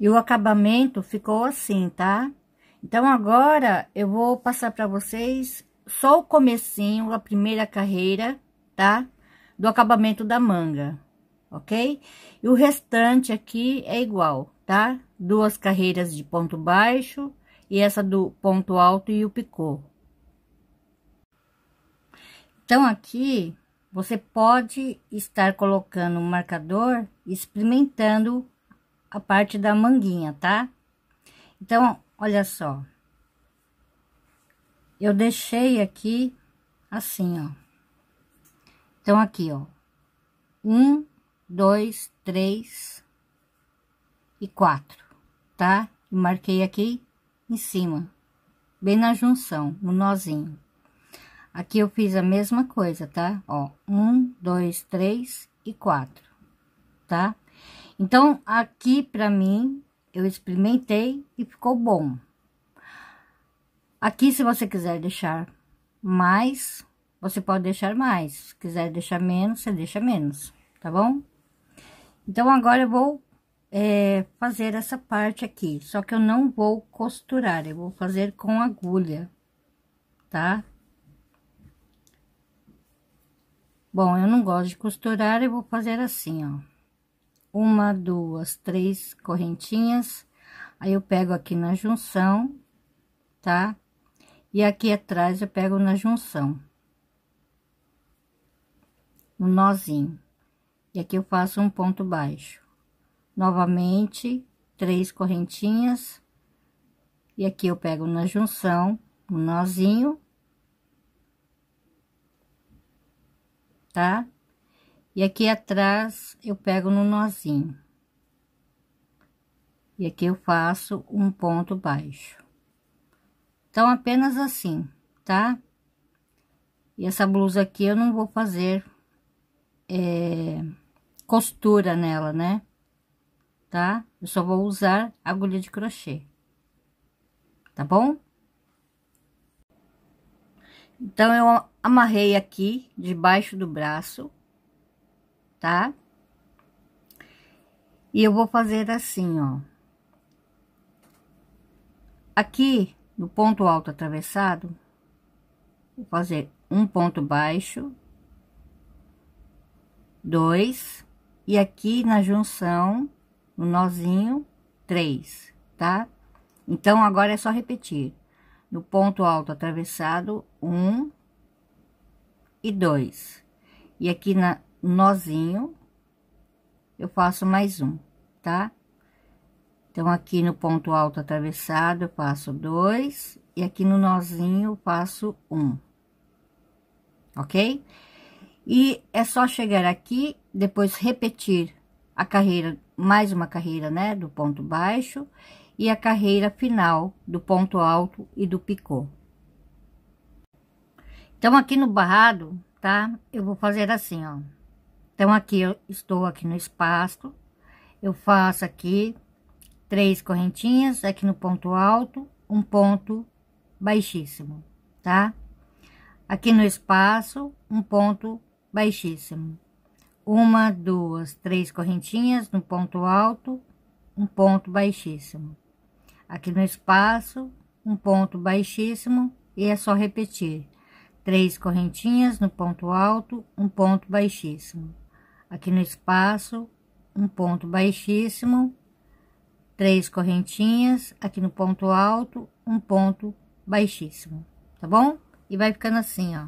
E o acabamento ficou assim, tá? Então, agora, eu vou passar para vocês só o comecinho, a primeira carreira, tá? Do acabamento da manga, ok? E o restante aqui é igual, tá? Duas carreiras de ponto baixo e essa do ponto alto e o picô. Então, aqui, você pode estar colocando um marcador experimentando a parte da manguinha, tá? Então, olha só. Eu deixei aqui assim, ó. Então, aqui, ó. Um, dois, três e quatro, tá? E marquei aqui em cima, bem na junção, no nozinho. Aqui eu fiz a mesma coisa, tá? Ó, um, dois, três e quatro, tá? Então, aqui pra mim, eu experimentei e ficou bom. Aqui, se você quiser deixar mais, você pode deixar mais. Se quiser deixar menos, você deixa menos, tá bom? Então, agora eu vou é, fazer essa parte aqui. Só que eu não vou costurar, eu vou fazer com agulha, tá? Bom, eu não gosto de costurar, eu vou fazer assim, ó uma, duas, três correntinhas. Aí eu pego aqui na junção, tá? E aqui atrás eu pego na junção. No nozinho. E aqui eu faço um ponto baixo. Novamente, três correntinhas. E aqui eu pego na junção, um nozinho. Tá? E aqui atrás eu pego no nozinho. E aqui eu faço um ponto baixo. Então, apenas assim, tá? E essa blusa aqui eu não vou fazer é, costura nela, né? Tá? Eu só vou usar agulha de crochê. Tá bom? Então, eu amarrei aqui debaixo do braço tá? E eu vou fazer assim, ó. Aqui, no ponto alto atravessado, vou fazer um ponto baixo, dois, e aqui na junção, no nozinho, três, tá? Então, agora é só repetir. No ponto alto atravessado, um e dois. E aqui na, nozinho, eu faço mais um, tá? Então, aqui no ponto alto atravessado, eu faço dois, e aqui no nozinho, eu faço um, ok? E é só chegar aqui, depois repetir a carreira, mais uma carreira, né, do ponto baixo, e a carreira final do ponto alto e do picô. Então, aqui no barrado, tá? Eu vou fazer assim, ó. Então, aqui eu estou aqui no espaço, eu faço aqui três correntinhas, aqui no ponto alto, um ponto baixíssimo, tá? Aqui no espaço, um ponto baixíssimo. Uma, duas, três correntinhas no ponto alto, um ponto baixíssimo. Aqui no espaço, um ponto baixíssimo e é só repetir. Três correntinhas no ponto alto, um ponto baixíssimo aqui no espaço, um ponto baixíssimo, três correntinhas, aqui no ponto alto, um ponto baixíssimo, tá bom? E vai ficando assim, ó,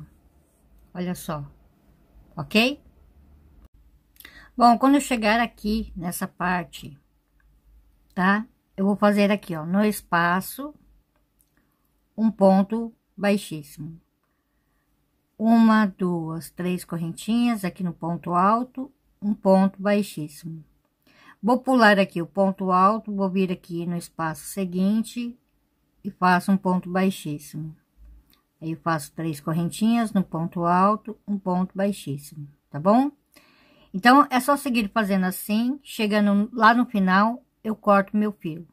olha só, ok? Bom, quando eu chegar aqui nessa parte, tá? Eu vou fazer aqui, ó, no espaço, um ponto baixíssimo uma, duas, três correntinhas aqui no ponto alto, um ponto baixíssimo. Vou pular aqui o ponto alto, vou vir aqui no espaço seguinte e faço um ponto baixíssimo. Aí eu faço três correntinhas no ponto alto, um ponto baixíssimo, tá bom? Então, é só seguir fazendo assim, chegando lá no final, eu corto meu fio.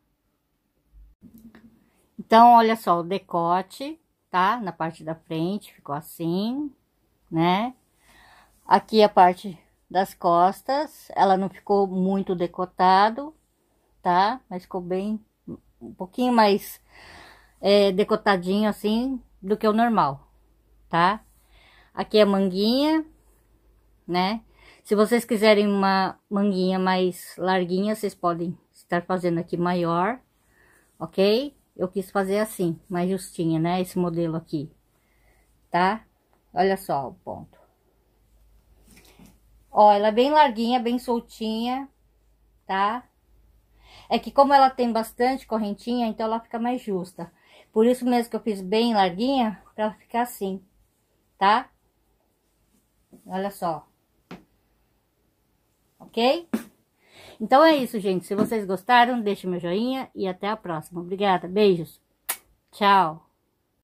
Então, olha só, o decote tá? Na parte da frente ficou assim, né? Aqui a parte das costas, ela não ficou muito decotado, tá? Mas ficou bem, um pouquinho mais é, decotadinho assim do que o normal, tá? Aqui é a manguinha, né? Se vocês quiserem uma manguinha mais larguinha, vocês podem estar fazendo aqui maior, ok? Eu quis fazer assim, mais justinha, né? Esse modelo aqui, tá? Olha só o ponto. Ó, ela é bem larguinha, bem soltinha, tá? É que como ela tem bastante correntinha, então ela fica mais justa. Por isso mesmo que eu fiz bem larguinha, pra ela ficar assim, tá? Olha só. Ok? Então é isso, gente. Se vocês gostaram, deixe meu joinha e até a próxima. Obrigada. Beijos. Tchau.